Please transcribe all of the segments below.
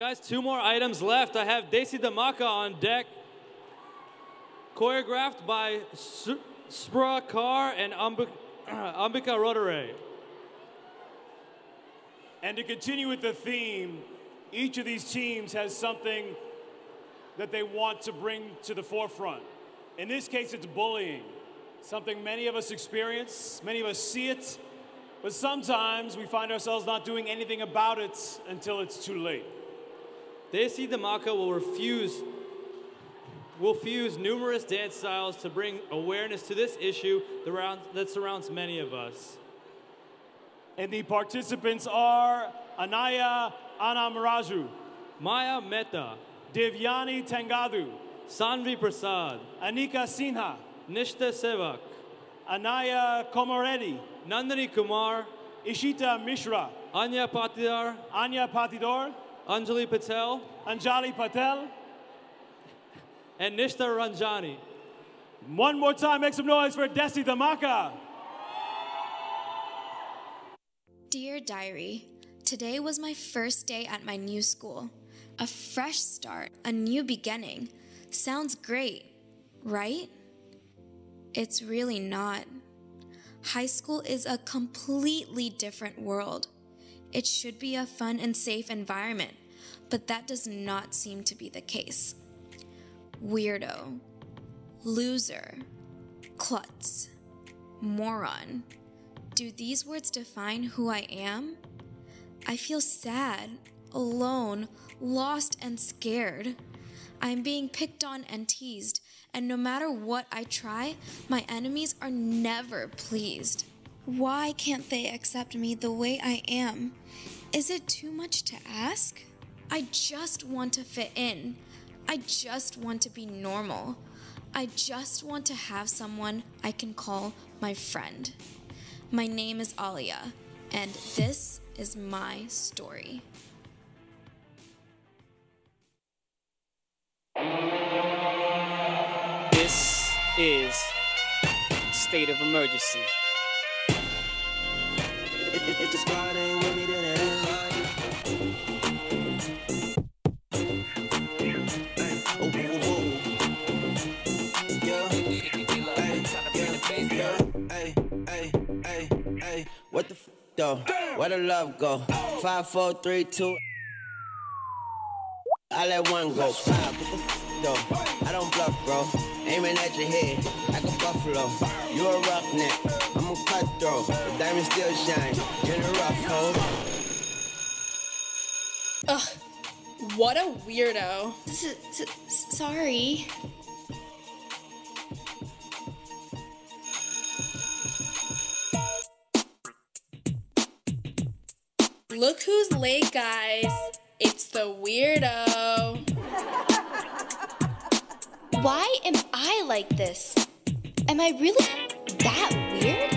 Guys, two more items left. I have Desi Dhamaka on deck, choreographed by Spra Kar and Ambika, Ambika Rodere. And to continue with the theme, each of these teams has something that they want to bring to the forefront. In this case, it's bullying, something many of us experience, many of us see it, but sometimes we find ourselves not doing anything about it until it's too late. Desi Maka will refuse will fuse numerous dance styles to bring awareness to this issue that surrounds- many of us. And the participants are Anaya Anamaraju, Maya Mehta, Divyani Tangadu, Sanvi Prasad, Anika Sinha, Nishta Sevak, Anaya Komoreddy, Nandini Kumar, Ishita Mishra, Anya Patidar, Anya Patidor, Anjali Patel, Anjali Patel. and Nishta Ranjani. One more time, make some noise for Desi Dhamaka. Dear Diary, today was my first day at my new school. A fresh start, a new beginning. Sounds great, right? It's really not. High school is a completely different world. It should be a fun and safe environment, but that does not seem to be the case. Weirdo, loser, klutz, moron. Do these words define who I am? I feel sad, alone, lost, and scared. I am being picked on and teased, and no matter what I try, my enemies are never pleased. Why can't they accept me the way I am? Is it too much to ask? I just want to fit in. I just want to be normal. I just want to have someone I can call my friend. My name is Alia, and this is my story. This is state of emergency. If ain't with me, then it ain't Oh. Yeah. Hey, yeah. Hey, hey, hey, hey. What the f though? Where the love go? Five, four, three, two. I let one go. Five, what the f though? I don't bluff, bro. Aiming at your head like a buffalo. You a roughneck, I'm a cutthroat. The diamond still shine in a rough hole. Ugh, what a weirdo. S- s- sorry. Look who's late, guys. It's the weirdo. Why am I like this? Am I really that weird?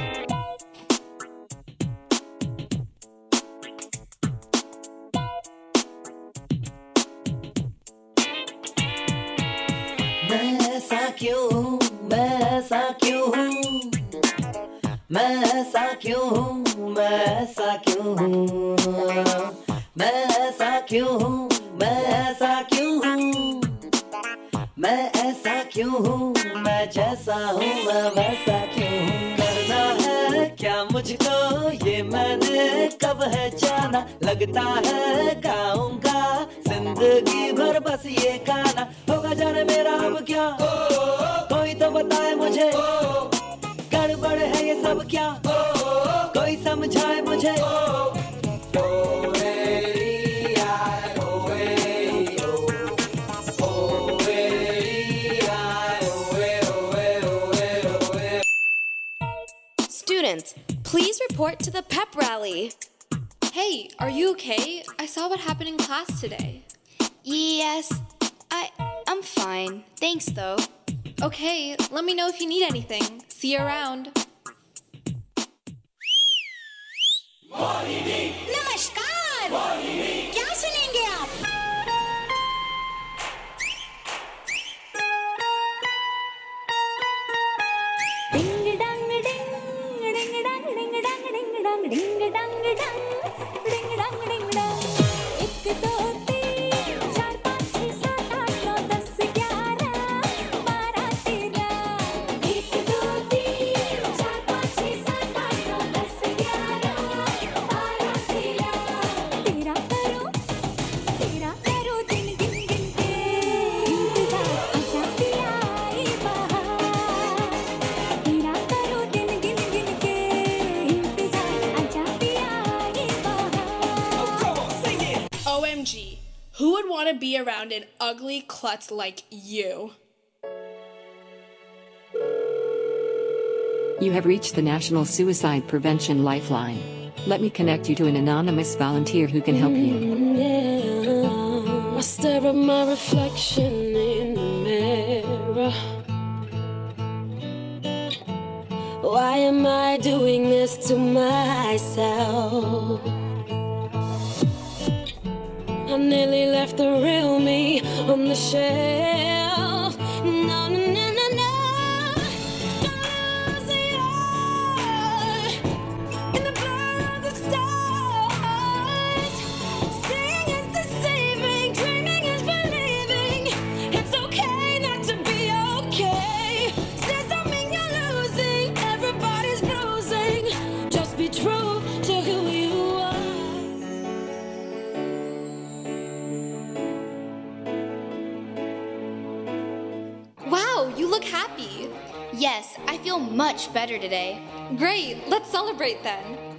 Masak you, masak you, masak you, masak you, masak you. मैं ऐसा क्यों हूँ? मैं जैसा हूँ, मैं वैसा क्यों हूँ? करना है क्या मुझको? ये मैंने कब है जाना? लगता है गाऊँगा ज़िंदगी भर बस ये गाना होगा जाने मेरा अब क्या? कोई तो बताए मुझे। गड़बड़ है ये सब क्या? Students, please report to the pep rally. Hey, are you okay? I saw what happened in class today. Yes, I I'm fine. Thanks though. Okay, let me know if you need anything. See you around. नमस्कार क्या सुनेंगे आप ding dang dang who would want to be around an ugly klutz like you? You have reached the National Suicide Prevention Lifeline. Let me connect you to an anonymous volunteer who can help you. I stare at my reflection in the mirror. Why am I doing this to myself? Nearly left the real me on the shelf. Look happy. Yes, I feel much better today. Great, let's celebrate then.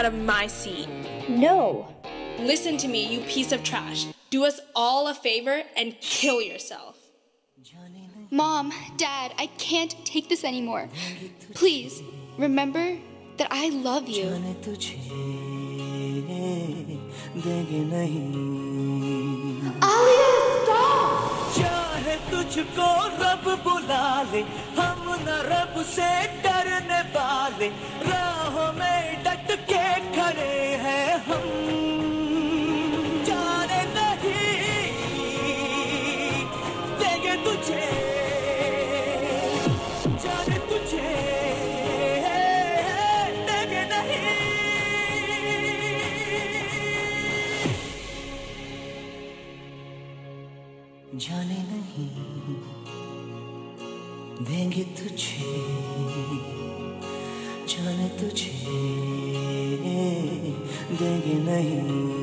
out of my seat. No. Listen to me, you piece of trash. Do us all a favor and kill yourself. Mom, Dad, I can't take this anymore. Please, remember that I love you. Alia, stop! देंगे नहीं।